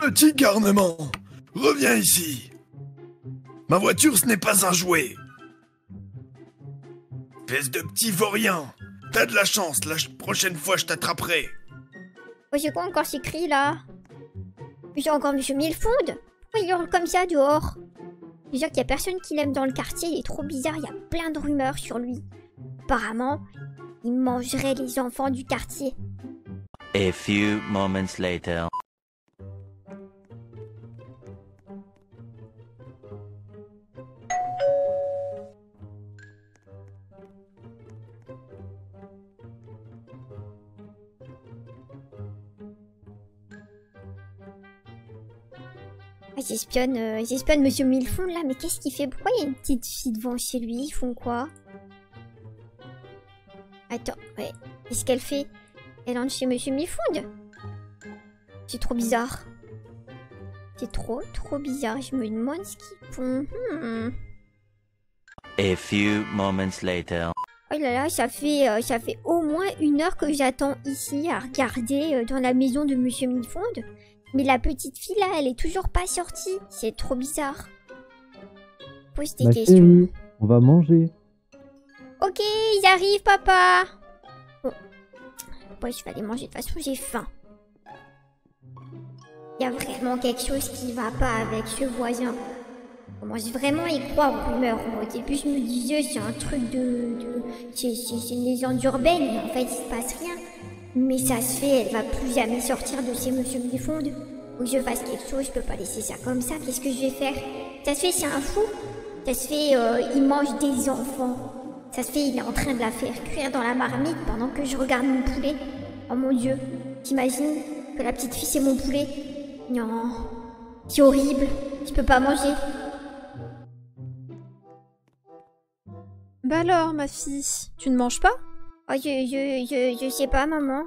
Petit garnement, reviens ici. Ma voiture, ce n'est pas un jouet. Espèce de petit vaurien. T'as de la chance, la prochaine fois je t'attraperai. Oh, c'est quoi encore ces cris là J'ai encore Monsieur Milfound Pourquoi il hurle comme ça dehors? Déjà qu'il y a personne qui l'aime dans le quartier, il est trop bizarre, il y a plein de rumeurs sur lui. Apparemment, il mangerait les enfants du quartier. A few moments later. Ah, J'espionne, euh, j'espionne Monsieur Milfond là, mais qu'est-ce qu'il fait? Pourquoi il y a une petite fille devant chez lui? Ils font quoi? Attends, ouais. Qu'est-ce qu'elle fait? Elle entre chez Monsieur Milfond C'est trop bizarre. C'est trop, trop bizarre. Je me demande ce qu'ils font. Hmm. A few moments later. Oh là là, ça fait, euh, ça fait au moins une heure que j'attends ici à regarder euh, dans la maison de Monsieur Milfond. Mais la petite fille là, elle est toujours pas sortie. C'est trop bizarre. Pose des Ma questions. chérie, on va manger. Ok, ils arrivent, papa. Bon. Ouais, je vais aller manger. De toute façon, j'ai faim. Il y a vraiment quelque chose qui va pas avec ce voisin. On commence vraiment à y croire aux rumeurs. Au début, je me disais, c'est un truc de... de... C'est une légende urbaine, mais en fait, il se passe rien. Mais ça se fait, elle va plus jamais sortir de ces monsieur Milfond. Faut que je fasse quelque chose, je peux pas laisser ça comme ça. Qu'est-ce que je vais faire? Ça se fait, c'est un fou. Ça se fait, euh, il mange des enfants. Ça se fait, il est en train de la faire cuire dans la marmite pendant que je regarde mon poulet. Oh mon dieu, t'imagines que la petite fille c'est mon poulet? Non, c'est horrible, je peux pas manger. Bah alors, ma fille, tu ne manges pas? Oh, je, je, je, je sais pas, maman.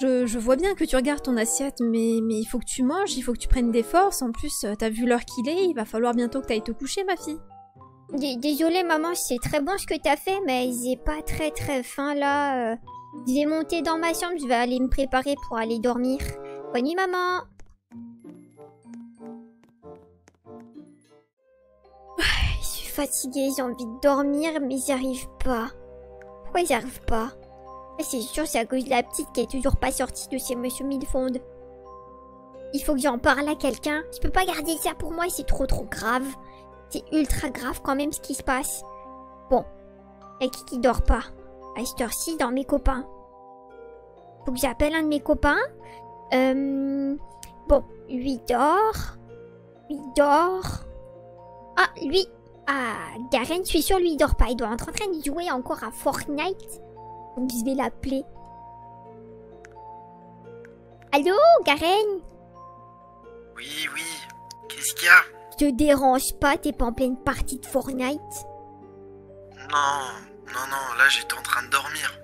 je, je vois bien que tu regardes ton assiette, mais, mais il faut que tu manges, il faut que tu prennes des forces. En plus, euh, t'as vu l'heure qu'il est, il va falloir bientôt que t'ailles te coucher, ma fille. D- Désolée, maman, c'est très bon ce que t'as fait, mais j'ai pas très très faim là. euh. Je vais monter dans ma chambre, je vais aller me préparer pour aller dormir. Bonne nuit, maman. Je suis fatiguée, j'ai envie de dormir, mais j'y arrive pas. Pourquoi j'y arrive pas? Ah, C'est sûr, c'est à cause de la petite qui est toujours pas sortie de chez Monsieur Milfond. Il faut que j'en parle à quelqu'un. Je peux pas garder ça pour moi, c'est trop trop grave. C'est ultra grave quand même ce qui se passe. Bon. Et qui qui dort pas? À cette heure-ci, dans mes copains. Faut que j'appelle un de mes copains. Euh... Bon, lui dort. Lui dort. Ah, lui. Ah, Garen, je suis sûre, lui, il dort pas. Il doit être en train de jouer encore à Fortnite. Donc, je vais l'appeler. Allô, Garen Oui, oui. Qu'est-ce qu'il y a? Je te dérange pas, t'es pas en pleine partie de Fortnite? Non, non, non, là j'étais en train de dormir.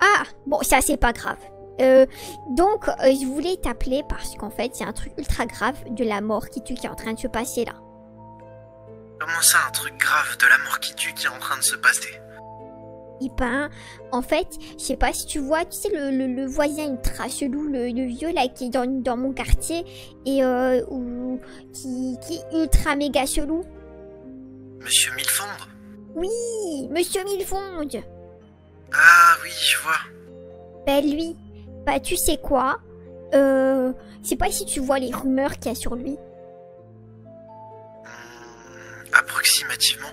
Ah, bon, ça c'est pas grave. Euh, donc, euh, je voulais t'appeler parce qu'en fait, c'est un truc ultra grave de la mort qui tue qui est en train de se passer là. Comment ça, un truc grave de la mort qui tue qui est en train de se passer? Et ben, en fait, je sais pas si tu vois, tu sais, le, le, le voisin ultra chelou, le, le vieux là qui est dans, dans mon quartier et euh, ou, qui, qui est ultra méga chelou. Monsieur Milfondre Oui, monsieur Milfond. Ah oui, je vois. Ben lui, bah tu sais quoi Euh, je sais pas si tu vois les rumeurs qu'il y a sur lui. Hmm, approximativement.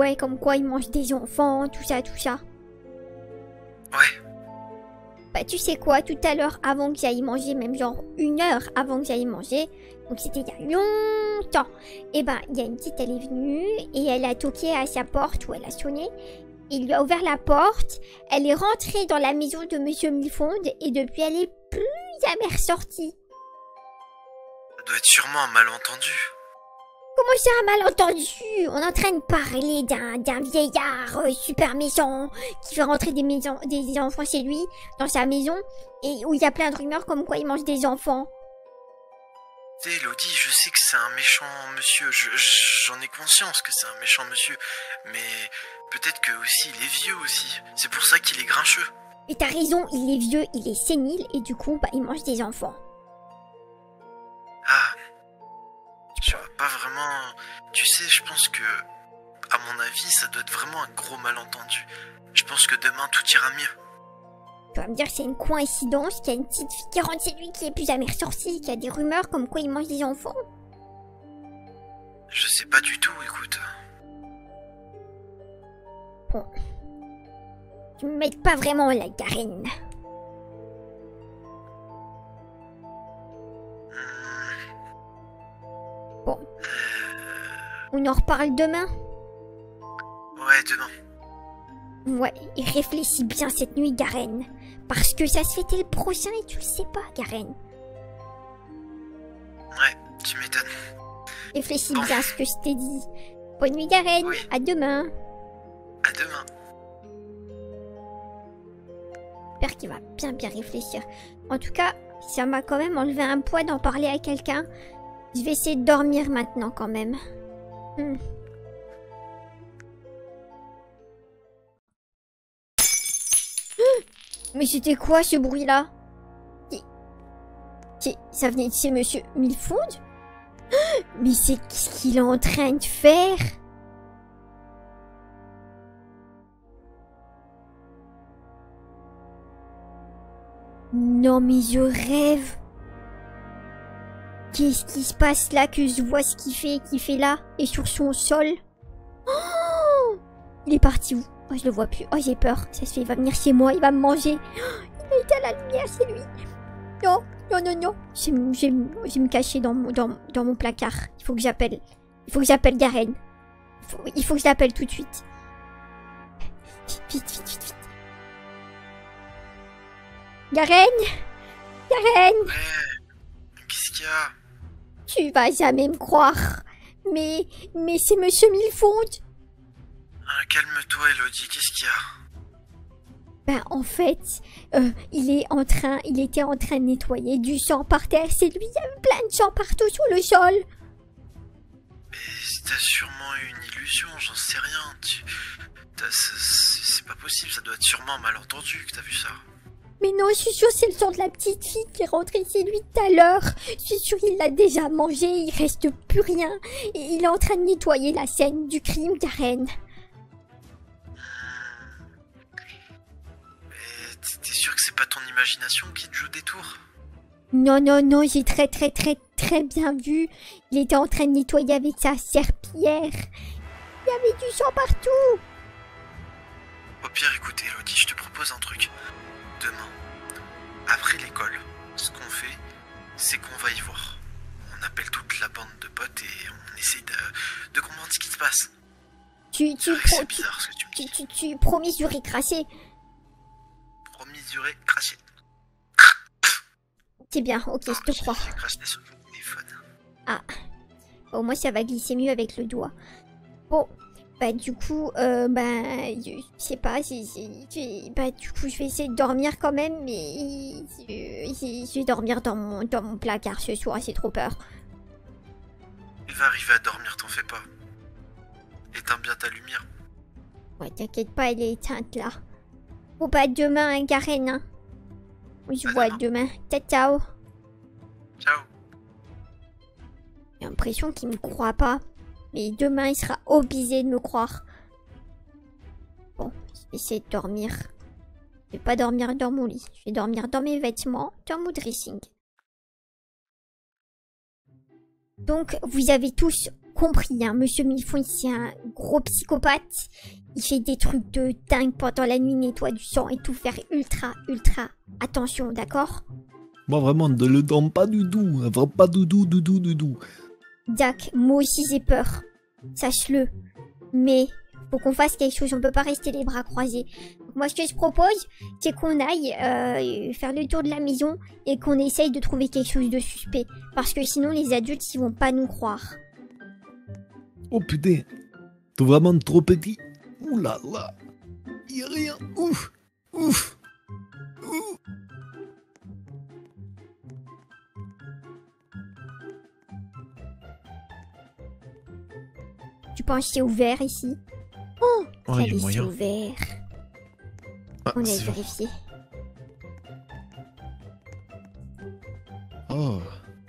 Ouais, comme quoi il mange des enfants, tout ça, tout ça. Ouais. Bah tu sais quoi, tout à l'heure, avant que j'aille manger, même genre une heure avant que j'aille manger, donc c'était il y a longtemps, et ben il y a une petite, elle est venue, et elle a toqué à sa porte, ou elle a sonné, il lui a ouvert la porte, elle est rentrée dans la maison de Monsieur Milfond, et depuis elle est plus jamais ressortie. Ça doit être sûrement un malentendu. Comment ça, malentendu? On est en train de parler d'un, vieillard euh, super méchant qui fait rentrer des, maisons, des enfants chez lui, dans sa maison, et où il y a plein de rumeurs comme quoi il mange des enfants. Elodie, je sais que c'est un méchant monsieur. Je- je- J'en ai conscience que c'est un méchant monsieur. Mais peut-être que aussi il est vieux aussi. C'est pour ça qu'il est grincheux. Et t'as raison, il est vieux, il est sénile, et du coup, bah, il mange des enfants. Que, à mon avis, ça doit être vraiment un gros malentendu. Je pense que demain tout ira mieux. Tu vas me dire que c'est une coïncidence qu'il y a une petite fille qui rentre chez lui qui est plus jamais ressortie, qu'il y a des rumeurs comme quoi il mange des enfants? Je sais pas du tout, écoute. Tu me m'aides pas vraiment la Garenne. On en reparle demain? Ouais, demain. Ouais, et réfléchis bien cette nuit, Garen. Parce que ça se fêtait le prochain et tu le sais pas, Garen. Ouais, tu m'étonnes. Réfléchis Bon. bien à ce que je t'ai dit. Bonne nuit, Garen. Oui. À demain. À demain. J'espère qu'il va bien bien réfléchir. En tout cas, ça m'a quand même enlevé un poids d'en parler à quelqu'un. Je vais essayer de dormir maintenant quand même. Hmm. Mais c'était quoi ce bruit-là? Ça venait de chez Monsieur Milfond Mais c'est qu'est-ce qu'il est en train de faire? Non mais je rêve. Qu'est-ce qui se passe là que je vois ce qu'il fait, qu'il fait là et sur son sol Oh Il est parti où? Oh je le vois plus. Oh j'ai peur. Ça se fait, il va venir chez moi, il va me manger. Oh, il a à la lumière, c'est lui. Non, non, non, non. Je vais, me- cacher dans mon, dans, mon placard. Il faut que j'appelle. Il faut que j'appelle Garen. Il faut, que je l'appelle tout de suite. Vite, vite, vite, vite. Garen Garen. Qu'est-ce qu'il y a? Tu vas jamais me croire. Mais, mais c'est Monsieur Milfond. Ah, Calme-toi, Elodie, qu'est-ce qu'il y a? Ben en fait, euh, il est en train, il était en train de nettoyer du sang par terre. C'est lui, il y avait plein de sang partout sur le sol. Mais t'as sûrement eu une illusion, j'en sais rien. Tu... c'est pas possible, ça doit être sûrement un malentendu que t'as vu ça. Mais non, je suis sûre c'est le sang de la petite fille qui est rentrée chez lui tout à l'heure. Je suis sûre il l'a déjà mangé, il reste plus rien. Et il est en train de nettoyer la scène du crime, Karen. Mais t'es- t'es sûr que c'est pas ton imagination qui te joue des tours? Non, non, non, j'ai très très très très bien vu. Il était en train de nettoyer avec sa serpillière. Il y avait du sang partout. Au pire, écoute, Elodie, je te propose un truc. Demain, après l'école, ce qu'on fait, c'est qu'on va y voir. On appelle toute la bande de potes et on essaie de, de comprendre ce qui se passe. Tu, tu, pro- bizarre ce que tu me tu, dis. tu, tu, promis, juré, craché. Promis, duré, craché. C'est bien, ok, je te crois. Sur le téléphone. Au moins, ça va glisser mieux avec le doigt. Bon, bah du coup, euh, bah, je sais pas, c'est- bah du coup, je vais essayer de dormir quand même, mais je, vais dormir dans mon, dans mon placard ce soir, c'est trop peur. Il va arriver à dormir, t'en fais pas. Éteins bien ta lumière. Ouais, t'inquiète pas, elle est éteinte là. Bon, bah demain, hein, Karen, hein. On se voit demain. demain. Ciao, ciao. Ciao. J'ai l'impression qu'il me croit pas. Mais demain, il sera obligé de me croire. Bon, je vais essayer de dormir. Je vais pas dormir dans mon lit. Je vais dormir dans mes vêtements, dans mon dressing. Donc, vous avez tous compris, hein, Monsieur Milfond, c'est un gros psychopathe. Il fait des trucs de dingue pendant la nuit, nettoie du sang et tout, faire ultra, ultra attention, d'accord? Moi vraiment, ne le donne pas du tout. Vraiment pas du tout, du Jack, moi aussi j'ai peur. Sache-le. Mais faut qu'on fasse quelque chose, on peut pas rester les bras croisés. Moi ce que je propose, c'est qu'on aille euh, faire le tour de la maison et qu'on essaye de trouver quelque chose de suspect. Parce que sinon les adultes ils vont pas nous croire. Oh putain. T'es vraiment trop petit. Ouh là là. Y a rien. Ouf. Ouf. Ouf. C'est ouvert ici Oh, Oh, il moyen. ouvert. Ah, On a vérifié. Oh,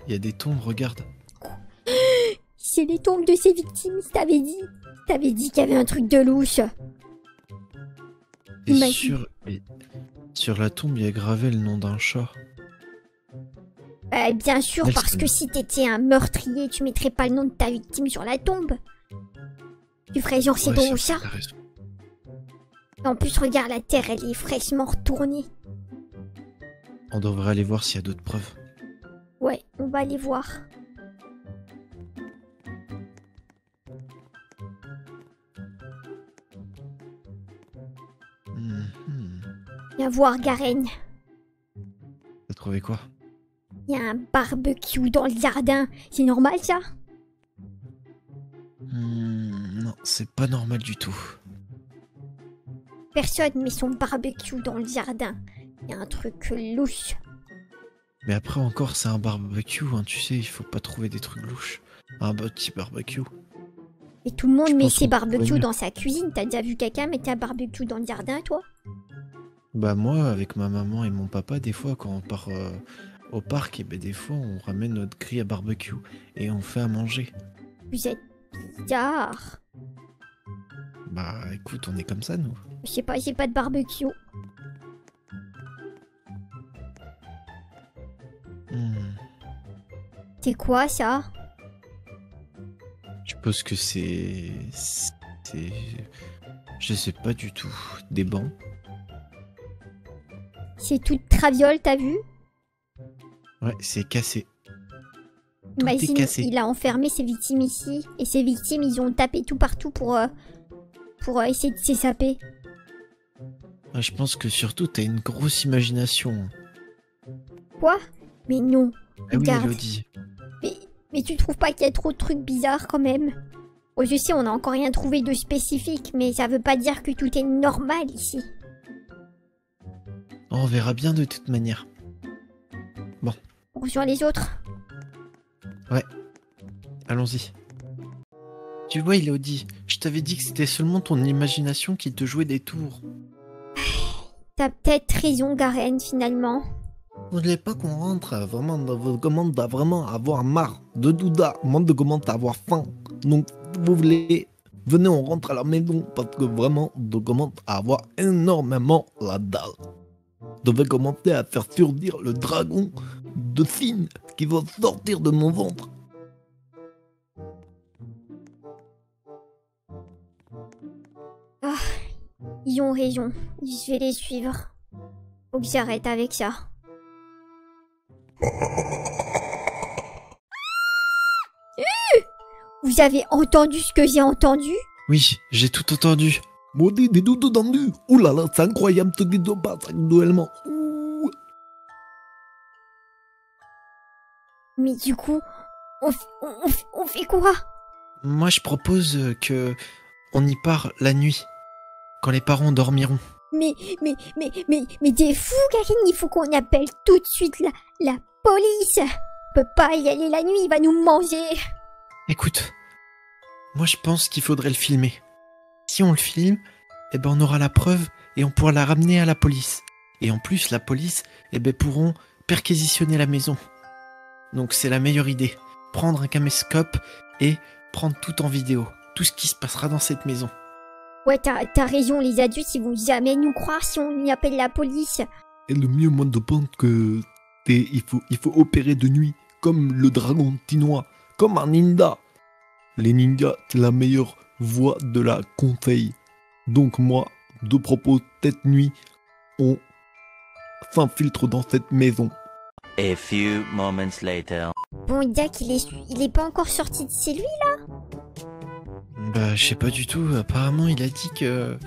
il y a des tombes, regarde. C'est les tombes de ses victimes, je t'avais dit. T'avais dit qu'il y avait un truc de louche. Et Imagine. sur, et sur la tombe, il y a gravé le nom d'un chat. Euh, bien sûr, Nelson. parce que si t'étais un meurtrier, tu mettrais pas le nom de ta victime sur la tombe. Tu ferais genre c'est ton ça, raison. En plus, regarde la terre, elle est fraîchement retournée. On devrait aller voir s'il y a d'autres preuves. Ouais, on va aller voir. Mhm. Viens voir Garen. T'as trouvé quoi? Il y a un barbecue dans le jardin. C'est normal ça? C'est pas normal du tout. Personne met son barbecue dans le jardin. Il y a un truc louche. Mais après encore, c'est un barbecue, hein, tu sais, il faut pas trouver des trucs louches. Un petit barbecue. Et tout le monde Je met ses barbecues dans sa cuisine. T'as déjà vu quelqu'un mettre un barbecue dans le jardin, toi? Bah moi, avec ma maman et mon papa, des fois, quand on part euh, au parc, et ben des fois, on ramène notre grille à barbecue et on fait à manger. Vous êtes bizarre. Bah écoute, on est comme ça, nous. Je sais pas, j'ai pas de barbecue. Hmm. C'est quoi ça? Je suppose que c'est... C'est... Je sais pas du tout. Des bancs C'est toute traviole, t'as vu? Ouais, c'est cassé. Tout est Imagine, cassé. il a enfermé ses victimes ici. Et ses victimes, ils ont tapé tout partout pour, euh, pour euh, essayer de s'échapper. Ouais, je pense que surtout, t'as une grosse imagination. Quoi? Mais non. Ah oui, Regarde. Elodie. Mais, mais tu trouves pas qu'il y a trop de trucs bizarres quand même? Oh, je sais, on n'a encore rien trouvé de spécifique, mais ça veut pas dire que tout est normal ici. On verra bien de toute manière. On rejoint les autres. Allons-y. Tu vois, Elodie, je t'avais dit que c'était seulement ton imagination qui te jouait des tours. T'as peut-être raison, Garen, finalement. Vous voulez pas qu'on rentre vraiment dans vous commence à vraiment avoir marre de Douda, monde de commence à avoir faim. Donc, vous voulez, venez, on rentre à la maison parce que vraiment, de commence à avoir énormément la dalle. Devait commencer à faire surdir le dragon de cygne qui va sortir de mon ventre. Ils ont raison. Je vais les suivre. Faut que j'arrête avec ça. Euh Vous avez entendu ce que j'ai entendu? Oui, j'ai tout entendu. Maudit des tout entendu. Ouh là là, c'est incroyable ce qui se passe actuellement. Ouh. Mais du coup, on, on, on fait quoi? Moi, je propose que on y part la nuit, quand les parents dormiront. Mais, mais, mais, mais, mais t'es fou, Karine, il faut qu'on appelle tout de suite la, la police. On peut pas y aller la nuit, il va nous manger. Écoute, moi je pense qu'il faudrait le filmer. Si on le filme, eh ben on aura la preuve et on pourra la ramener à la police. Et en plus, la police, eh ben pourront perquisitionner la maison. Donc c'est la meilleure idée. Prendre un caméscope et prendre tout en vidéo. Tout ce qui se passera dans cette maison. Ouais, t'as, t'as raison, les adultes, ils vont jamais nous croire si on y appelle la police. Et le mieux, moi, je pense que t'es- il faut, il faut opérer de nuit, comme le dragon tinois, comme un ninja. Les ninjas, c'est la meilleure voie de la conseil. Donc moi, je propose cette nuit, on s'infiltre dans cette maison. A few moments later. Bon, Jack, il est, il est pas encore sorti de chez lui Bah, je sais pas du tout. Apparemment, il a dit que...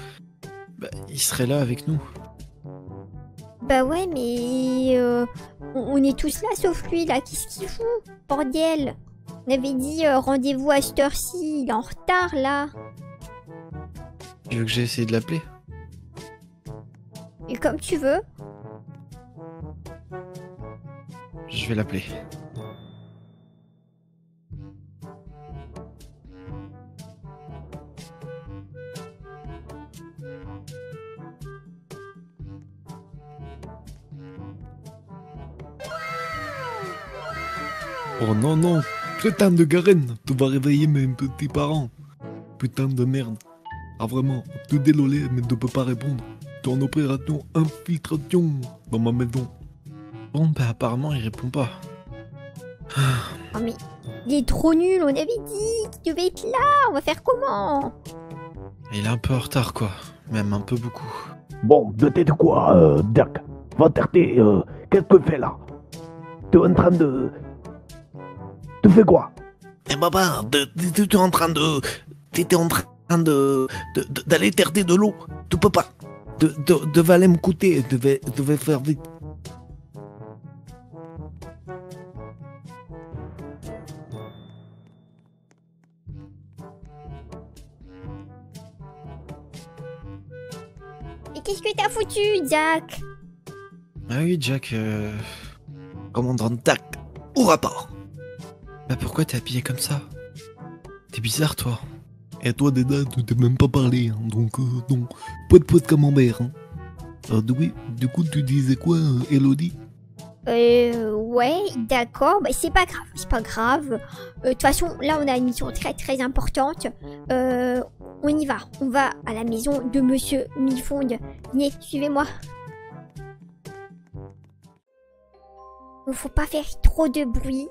Bah, il serait là avec nous. Bah ouais, mais euh, on, est tous là sauf lui là. Qu'est-ce qu'il fout Bordel? On avait dit euh, rendez-vous à cette heure-ci. Il est en retard là. Tu veux que j'essaie de l'appeler? Et comme tu veux. Je vais l'appeler. Oh non, non, crétin de Garen, tu vas réveiller mes petits parents. Putain de merde. Ah vraiment, tout désolé, mais ne peux pas répondre. T'es en opération infiltration dans ma maison. Bon, bah apparemment, il répond pas. Oh mais il est trop nul, on avait dit qu'il devait être là, on va faire comment? Il est un peu en retard, quoi. Même un peu beaucoup. Bon, de tête quoi, euh, Dirk? Va t'arrêter, euh, qu'est-ce que tu fais là? T'es en train de... Tu fais quoi? Eh papa, t'étais en train de... T'étais en train de... de- de- d'aller terder de l'eau. Tu peux pas. De, de, devais aller me coûter, devais, devais faire vite. Et qu'est-ce que t'as foutu, Jack? Ah oui, Jack, euh... Commandant Jack, au rapport. Bah pourquoi t'es habillé comme ça? T'es bizarre, toi. Et toi, Déda, tu t'es même pas parlé, hein, donc, euh, non. Pas de poids de camembert, hein. Euh, oui, du coup, tu disais quoi, euh, Elodie? Euh, ouais, d'accord, bah c'est pas grave, c'est pas grave. Euh, De toute façon, là on a une mission très très importante. Euh, on y va, on va à la maison de Monsieur Milfonde. Venez, suivez-moi. Il faut pas faire trop de bruit.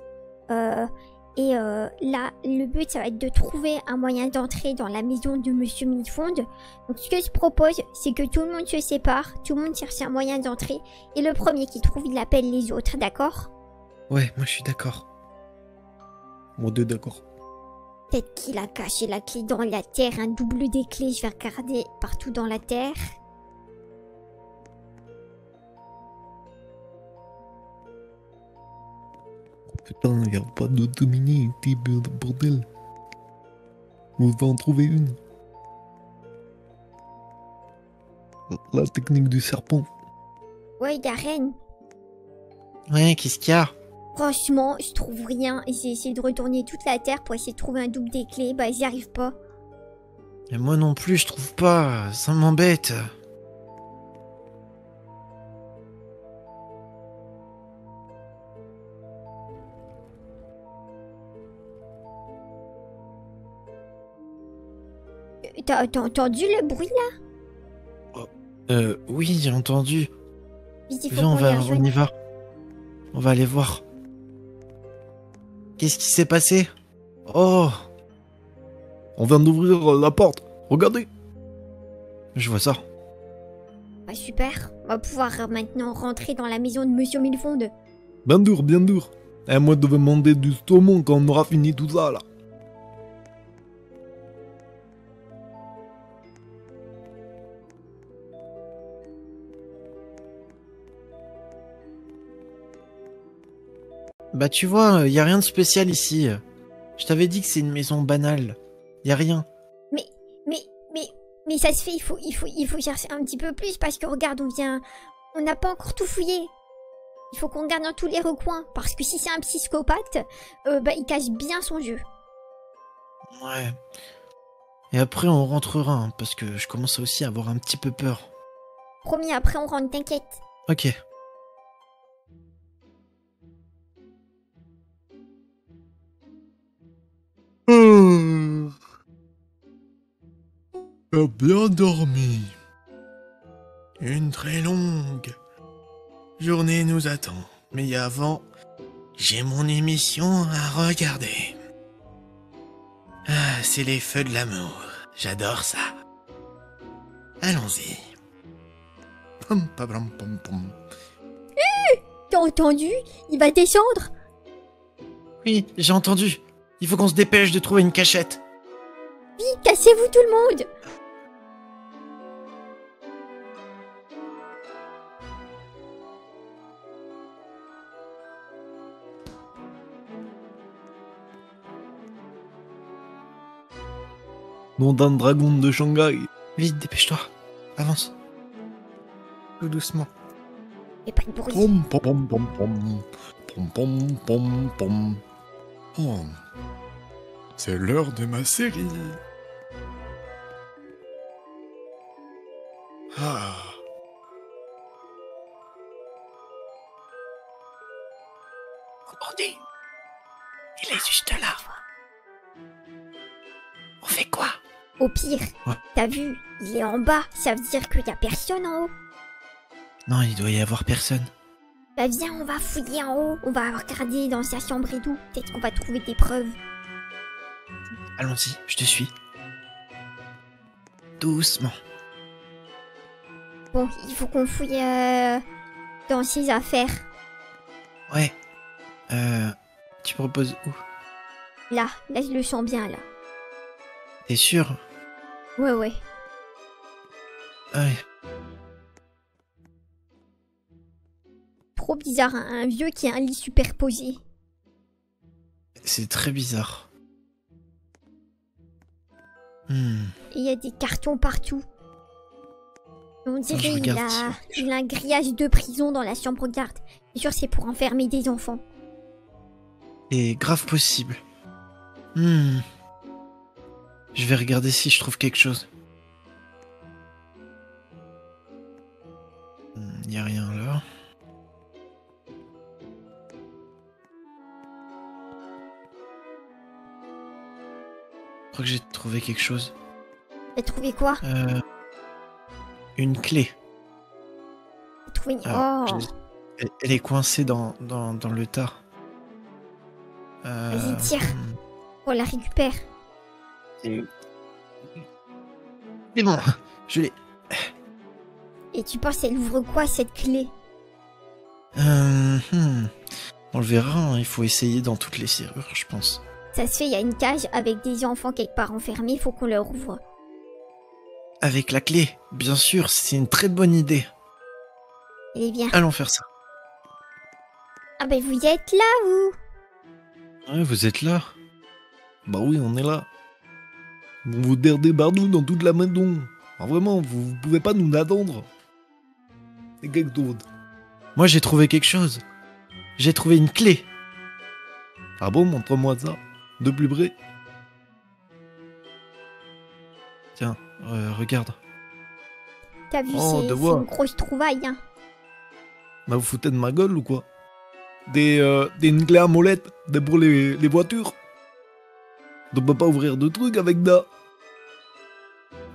Euh, et euh, là, le but, ça va être de trouver un moyen d'entrer dans la maison de Monsieur Milfonde. Donc, ce que je propose, c'est que tout le monde se sépare, tout le monde cherche un moyen d'entrer, et le premier qui trouve, il appelle les autres, d'accord? Ouais, moi je suis d'accord. Moi deux d'accord. Peut-être qu'il a caché la clé dans la terre, un double des clés, je vais regarder partout dans la terre. Putain, y a pas de bordel. Vous devez en trouver une. La technique du serpent. Ouais, Darren, Ouais, qu'est-ce qu'il y a? Franchement, je trouve rien, j'ai essayé de retourner toute la terre pour essayer de trouver un double des clés, bah j'y arrive pas. Et moi non plus, je trouve pas. Ça m'embête. T'as entendu le bruit là? Euh, oui, j'ai entendu. Viens, on va, on y va. On va aller voir. Qu'est-ce qui s'est passé? Oh On vient d'ouvrir la porte. Regardez. Je vois ça. Bah super, on va pouvoir euh, maintenant rentrer dans la maison de Monsieur Millefonde. Bien dur, bien dur. Et moi, je devais demander du saumon quand on aura fini tout ça, là. Bah tu vois, y a rien de spécial ici. Je t'avais dit que c'est une maison banale. Y a rien. Mais, mais, mais, mais ça se fait, il faut, il faut, il faut chercher un petit peu plus parce que regarde, on vient, on n'a pas encore tout fouillé. Il faut qu'on regarde dans tous les recoins parce que si c'est un psychopathe, euh, bah il cache bien son jeu. Ouais. Et après on rentrera, hein, parce que je commence aussi à avoir un petit peu peur. Promis, après on rentre, t'inquiète. Ok. J'ai bien dormi. Une très longue journée nous attend. Mais avant, j'ai mon émission à regarder. Ah, c'est les feux de l'amour. J'adore ça. Allons-y. Pam, pam, pam, pam. T'as entendu? Il va descendre Oui, j'ai entendu. Il faut qu'on se dépêche de trouver une cachette. Vite, cassez-vous tout le monde Nom d'un dragon de Shanghai. Vite, dépêche-toi. Avance. Tout doucement. Et pas de bruit. Pom, pom, pom, pom, pom. Pom, pom, pom, pom. Oh. C'est l'heure de ma série. Ah. Entendez Il est juste là. On fait quoi? Au pire, Ouais. t'as vu, il est en bas, ça veut dire qu'il y a personne en haut. Non, il doit y avoir personne. Bah viens, on va fouiller en haut, on va regarder dans sa chambre et tout. Peut-être qu'on va trouver des preuves. Allons-y, je te suis. Doucement. Bon, il faut qu'on fouille euh, dans ses affaires. Ouais. Euh. Tu proposes où? Là, là je le sens bien là. T'es sûr? Ouais, ouais. Ouais. Trop bizarre, hein, un vieux qui a un lit superposé. C'est très bizarre. Hmm. Et il y a des cartons partout. On dirait je il regarde a, il a un grillage de prison dans la chambre garde. C'est sûr, c'est pour enfermer des enfants. Et grave possible. Hmm. Je vais regarder si je trouve quelque chose. Crois que j'ai trouvé quelque chose. T'as trouvé quoi? Euh, une clé. T'as trouvé... Oh, je- Elle, elle est coincée dans, dans, dans le tas. Euh, Vas-y, tire. hmm. on la récupère. C'est bon, je l'ai. Et tu penses elle ouvre quoi cette clé? Euh, hmm. On le verra, hein, il faut essayer dans toutes les serrures, je pense. Ça se fait, il y a une cage avec des enfants quelque part enfermés, faut qu'on leur ouvre. Avec la clé, bien sûr, c'est une très bonne idée. Allez, viens. Allons faire ça. Ah ben vous y êtes là, vous? Ouais, vous êtes là Bah oui, on est là. Vous vous derdez partout dans toute la maison. Ah, vraiment, vous, vous pouvez pas nous attendre. C'est quelque chose. Moi, j'ai trouvé quelque chose. J'ai trouvé une clé. Ah bon, montre-moi ça. De plus près. Tiens, euh, regarde. T'as vu, Oh, c'est une grosse trouvaille, hein. Bah, vous foutez de ma gueule ou quoi? Des, euh, des clés à molette, des pour les, les voitures. On peut pas ouvrir de trucs avec ça.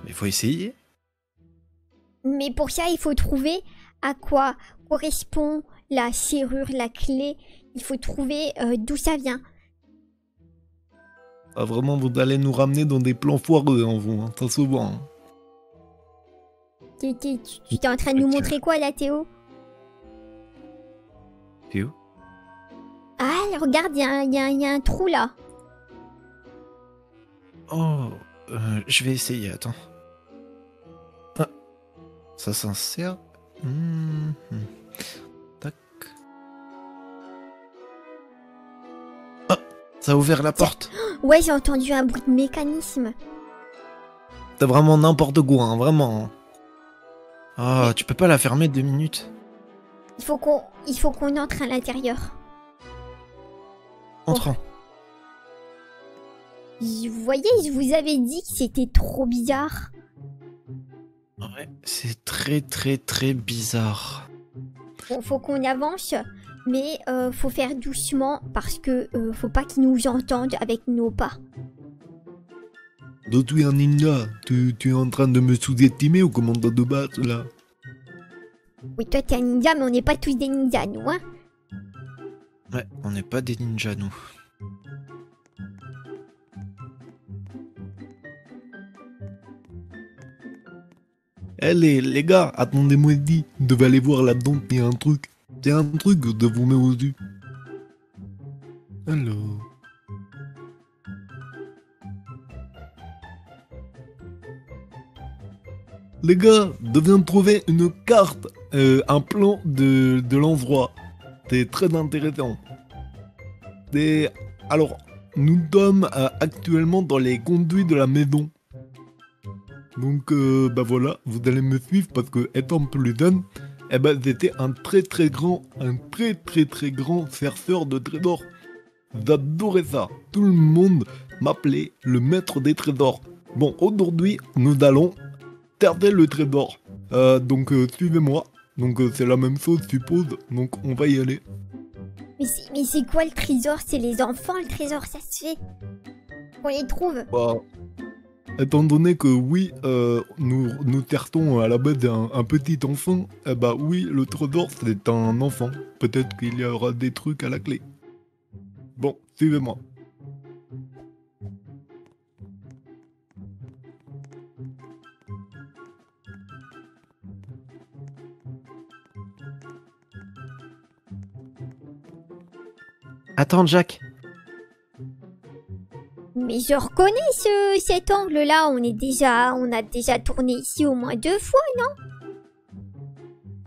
Mais faut essayer. Mais pour ça, il faut trouver à quoi correspond la serrure, la clé. Il faut trouver euh, d'où ça vient. Ah, vraiment, vous allez nous ramener dans des plans foireux, en vous, hein, très souvent. hein. Tu t'es en train de nous montrer quoi là, Théo? Où Ah, regarde, il y, a un- y y a un trou là. Oh, euh, je vais essayer, attends. Ah, ça s'insère. Mhm. Ça a ouvert la porte. Ouais, j'ai entendu un bruit de mécanisme. T'as vraiment n'importe quoi, hein, vraiment. hein. Ah, tu peux pas la fermer deux minutes Il faut qu'on, il faut qu'on entre à l'intérieur. Entrant. Vous voyez, je vous avais dit que c'était trop bizarre. Ouais, c'est très très très bizarre. Bon, faut qu'on avance, mais euh, faut faire doucement parce que euh, faut pas qu'ils nous entendent avec nos pas. Donc tu es un ninja, tu, tu es en train de me sous-estimer au commandant de base là? Oui, toi t'es un ninja, mais on n'est pas tous des ninjas, nous, hein. Ouais, on n'est pas des ninjas nous. Eh les, les gars, attendez-moi dit, vous devez aller voir là-dedans, il y a un truc. C'est un truc de vous mettre au dessus. Alors... Les gars, je viens de trouver une carte, euh, un plan de, de l'endroit. C'est très intéressant. Et alors, nous sommes euh, actuellement dans les conduits de la maison. Donc, euh, bah voilà, vous allez me suivre parce que étant plus jeune, eh ben, j'étais un très très grand, un très très très grand chercheur de trésors. J'adorais ça. Tout le monde m'appelait le maître des trésors. Bon, aujourd'hui, nous allons chercher le trésor. Euh, donc, euh, suivez-moi. Donc, euh, c'est la même chose, je suppose. Donc, on va y aller. Mais c'est quoi le trésor? C'est les enfants, le trésor, ça se fait. On les trouve. Bah, étant donné que oui, euh, nous, tertons à la base d'un un petit enfant, eh bah oui, le trou d'or c'est un enfant. Peut-être qu'il y aura des trucs à la clé. Bon, suivez-moi. Attends, Jack. Mais je reconnais ce, cet angle-là. On est déjà, on a déjà tourné ici au moins deux fois.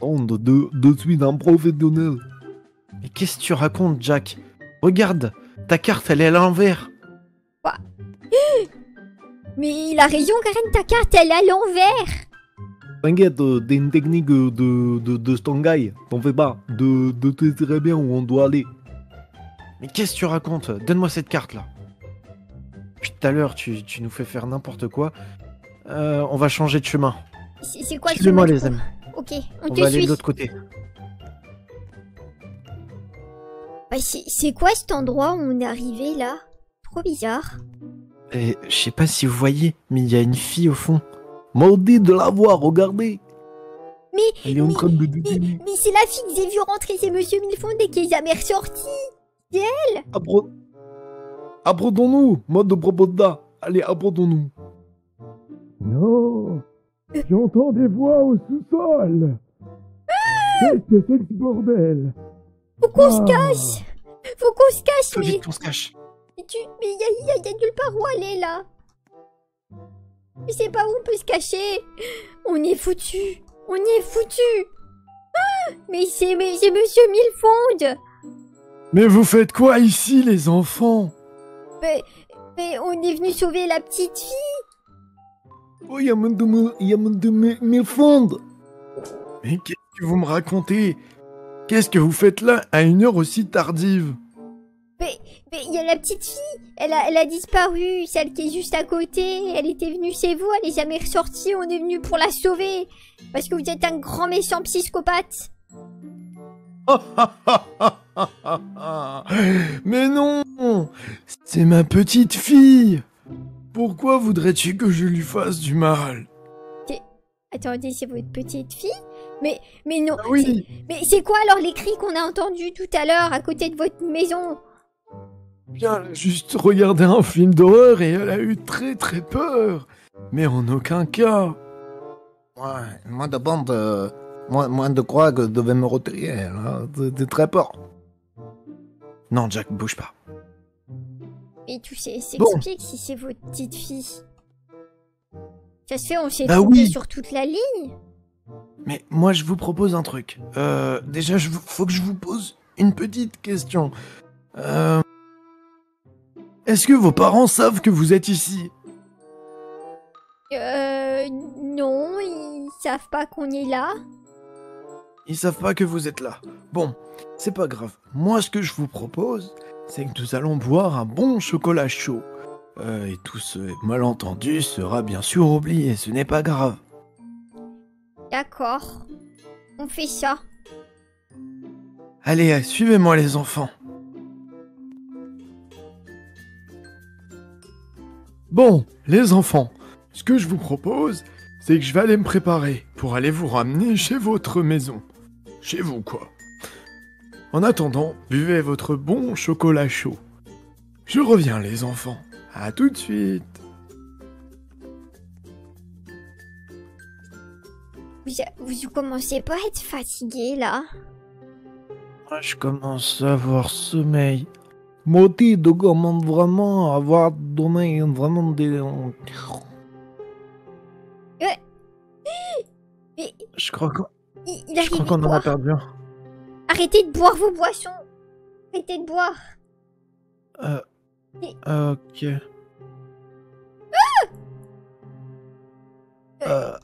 Oh, de, de, de suite un professionnel. Mais qu'est-ce que tu racontes, Jack? Regarde, ta carte, elle est à l'envers. Mais il a raison, Karen. Ta carte, elle est à l'envers. T'inquiète, euh, t'es une technique de, de, de Stangai, t'en fais pas, de, de te très bien où on doit aller. Mais qu'est-ce que tu racontes? Donne-moi cette carte-là. Depuis tout à l'heure, tu, tu nous fais faire n'importe quoi. Euh, on va changer de chemin. C'est c'est quoi Suivez-moi, chemin les de amis. Ok, on, On te va aller de l'autre côté. Bah, c'est c'est quoi cet endroit où on est arrivé là? Trop bizarre. Et je sais pas si vous voyez, mais il y a une fille au fond. Maudit de la voir, regardez Mais, Elle est en mais- train de mais, dégainer. mais c'est la fille que j'ai vue rentrer, c'est Monsieur Milfond et qui est jamais ressorti. Appro... Approdons-nous, mode de propoda. Allez, approdons-nous. Non J'entends des voix au sous-sol Qu'est-ce que c'est que ce bordel? Faut qu'on se Ah. cache Faut qu'on se cache, Faut mais, vite qu'on se cache. mais tu, mais y a, y a- y a nulle part où aller là. Je sais pas où on peut se cacher. On est foutu. On est foutu. Ah, mais c'est mais c'est Monsieur Milfond. Mais vous faites quoi ici, les enfants? Mais, mais on est venu sauver la petite fille. Oh, il y a mon de me, il y a mon de me, me fondre. Mais qu'est-ce que vous me racontez? Qu'est-ce que vous faites là à une heure aussi tardive? Mais il y a la petite fille. Elle a, elle a disparu. Celle qui est juste à côté. Elle était venue chez vous. Elle est jamais ressortie. On est venu pour la sauver. Parce que vous êtes un grand méchant psychopathe. Mais non C'est ma petite fille Pourquoi voudrais-tu que je lui fasse du mal? Attendez, c'est votre petite fille? Mais, mais non. Ah Oui Mais c'est quoi alors les cris qu'on a entendus tout à l'heure à côté de votre maison? Bien, juste regardé un film d'horreur et elle a eu très très peur. Mais en aucun cas. Ouais, moins de bande, euh, moins, moins de croix que devait me retirer. Là. C'était très peur. Non, Jack, bouge pas. Et tout c'est- Bon. s'explique si c'est votre petite fille. Ça se fait, on s'est Bah oui. sur toute la ligne. Mais moi, je vous propose un truc. Euh, déjà, je, vous- faut que je vous pose une petite question. Euh, Est-ce que vos parents savent que vous êtes ici? Euh, non, ils savent pas qu'on est là. ils savent pas que vous êtes là. Bon, c'est pas grave. Moi, ce que je vous propose, c'est que nous allons boire un bon chocolat chaud. Euh, et tout ce malentendu sera bien sûr oublié, ce n'est pas grave. D'accord. On fait ça. Allez, suivez-moi les enfants. Bon, les enfants, ce que je vous propose, c'est que je vais aller me préparer pour aller vous ramener chez votre maison. Chez vous, quoi. En attendant, buvez votre bon chocolat chaud. Je reviens, les enfants. À tout de suite. Vous, vous commencez pas à être fatigué là? Moi, je commence à avoir sommeil. Maudit de comment vraiment avoir donné vraiment des... Mais Je crois qu'on il, il je crois de qu'on en a perdu un. Arrêtez de boire vos boissons. Arrêtez de boire. Euh... Ok. Euh... euh.